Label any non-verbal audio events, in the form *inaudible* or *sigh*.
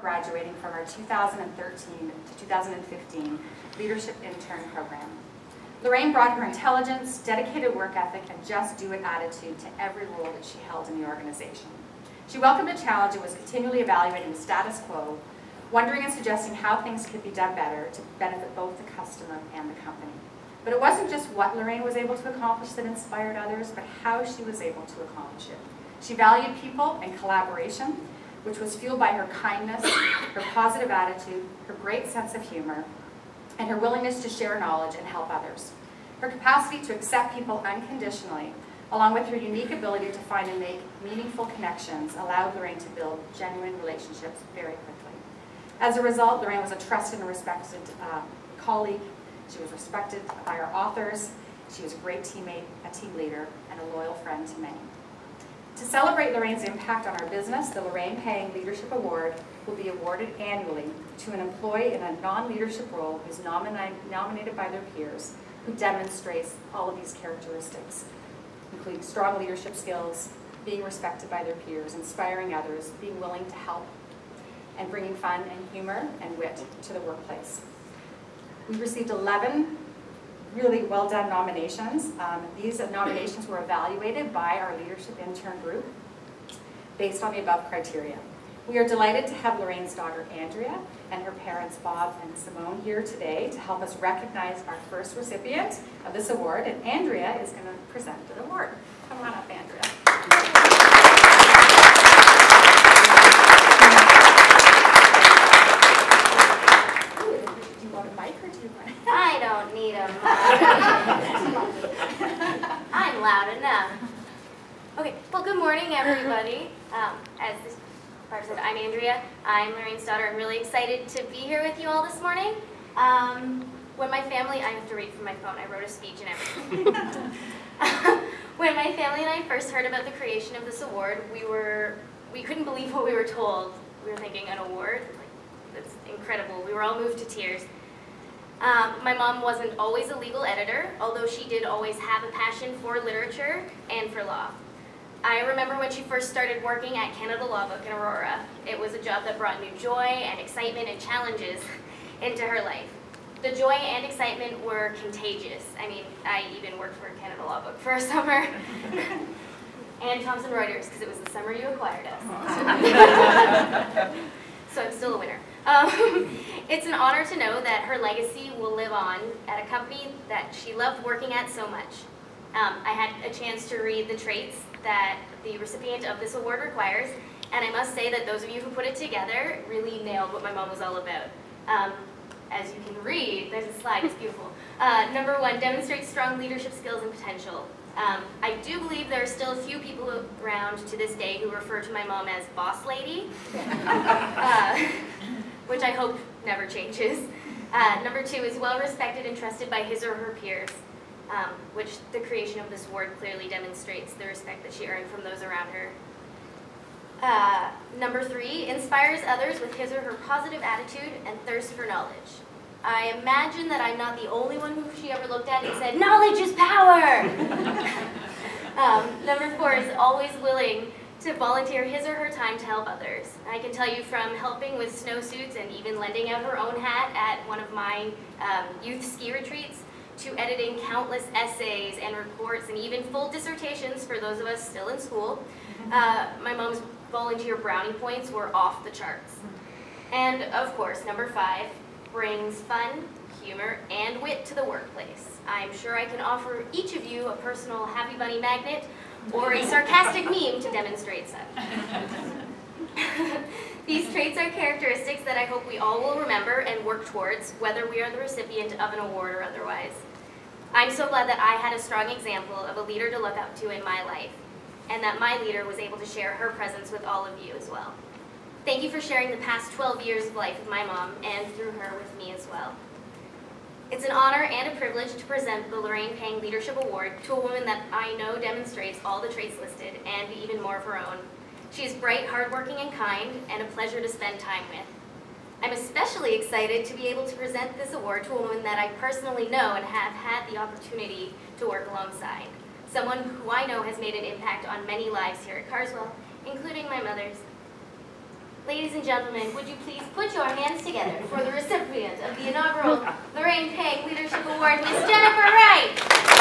Graduating from our 2013 to 2015 Leadership Intern Program. Lorraine brought her intelligence, dedicated work ethic, and just-do-it attitude to every role that she held in the organization. She welcomed a challenge and was continually evaluating the status quo, wondering and suggesting how things could be done better to benefit both the customer and the company. But it wasn't just what Lorraine was able to accomplish that inspired others, but how she was able to accomplish it. She valued people and collaboration, which was fueled by her kindness, her positive attitude, her great sense of humor, and her willingness to share knowledge and help others. Her capacity to accept people unconditionally, along with her unique ability to find and make meaningful connections, allowed Lorraine to build genuine relationships very quickly. As a result, Lorraine was a trusted and respected um, colleague. She was respected by her authors. She was a great teammate, a team leader, and a loyal friend to many. To celebrate Lorraine's impact on our business, the Lorraine Pang Leadership Award will be awarded annually to an employee in a non-leadership role who's nomina nominated by their peers, who demonstrates all of these characteristics, including strong leadership skills, being respected by their peers, inspiring others, being willing to help, and bringing fun and humor and wit to the workplace. We received 11 really well done nominations. Um, these nominations were evaluated by our leadership intern group based on the above criteria. We are delighted to have Lorraine's daughter Andrea and her parents Bob and Simone here today to help us recognize our first recipient of this award and Andrea is going to present the award. Come on up Andrea. Ooh, Do you want a mic or do you want? I don't need a mic. I'm loud enough. Okay, well, good morning, everybody. Um, as this part said, I'm Andrea. I'm Lorraine's daughter. I'm really excited to be here with you all this morning. Um, when my family, I have to read from my phone. I wrote a speech and everything. *laughs* when my family and I first heard about the creation of this award, we were we couldn't believe what we were told. We were thinking an award, like that's incredible. We were all moved to tears. Um, my mom wasn't always a legal editor, although she did always have a passion for literature and for law. I remember when she first started working at Canada Law Book in Aurora. It was a job that brought new joy and excitement and challenges *laughs* into her life. The joy and excitement were contagious. I mean, I even worked for Canada Law Book for a *laughs* summer. and Thomson Reuters, because it was the summer you acquired us. *laughs* so I'm still a winner. Um, it's an honor to know that her legacy will live on at a company that she loved working at so much. Um, I had a chance to read the traits that the recipient of this award requires, and I must say that those of you who put it together really nailed what my mom was all about. Um, as you can read, there's a slide, it's beautiful. Uh, number one, demonstrate strong leadership skills and potential. Um, I do believe there are still a few people around to this day who refer to my mom as boss lady. *laughs* Uh, I hope never changes. Uh, number two is well respected and trusted by his or her peers, um, which the creation of this award clearly demonstrates the respect that she earned from those around her. Uh, number three, inspires others with his or her positive attitude and thirst for knowledge. I imagine that I'm not the only one who she ever looked at and said, knowledge is power! *laughs* um, number four is always willing to volunteer his or her time to help others. I can tell you from helping with snowsuits and even lending out her own hat at one of my um, youth ski retreats, to editing countless essays and reports and even full dissertations for those of us still in school. Uh, my mom's volunteer brownie points were off the charts. And of course, number five, brings fun, humor, and wit to the workplace. I'm sure I can offer each of you a personal Happy Bunny magnet or a sarcastic meme to demonstrate such. *laughs* These traits are characteristics that I hope we all will remember and work towards, whether we are the recipient of an award or otherwise. I'm so glad that I had a strong example of a leader to look up to in my life, and that my leader was able to share her presence with all of you as well. Thank you for sharing the past 12 years of life with my mom, and through her with me as well. It's an honor and a privilege to present the Lorraine Pang Leadership Award to a woman that I know demonstrates all the traits listed and even more of her own. She is bright, hardworking, and kind, and a pleasure to spend time with. I'm especially excited to be able to present this award to a woman that I personally know and have had the opportunity to work alongside. Someone who I know has made an impact on many lives here at Carswell, including my mother's. Ladies and gentlemen, would you please put your hands together for the recipient of the inaugural Lorraine Pang Leadership Award, Miss Jennifer Wright.